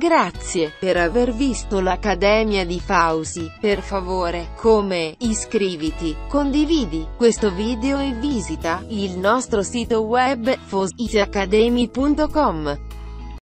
Grazie per aver visto l'Accademia di Fausi, per favore, come, iscriviti, condividi questo video e visita il nostro sito web, fositacademy.com.